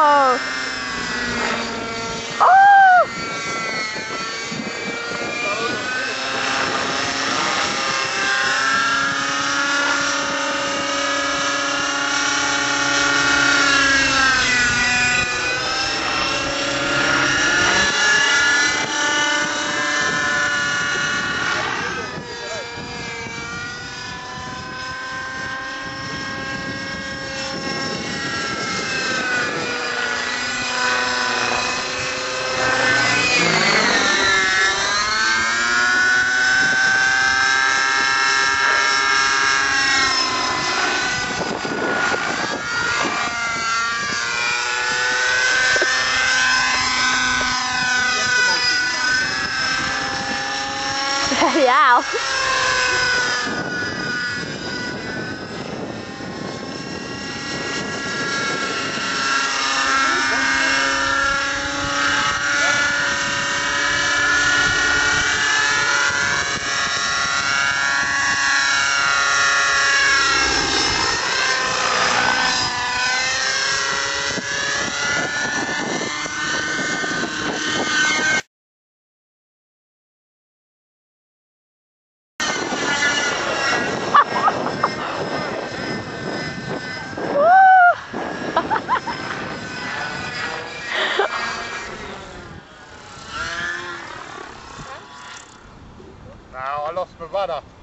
Oh! Oh! Ja. Now I lost my rudder.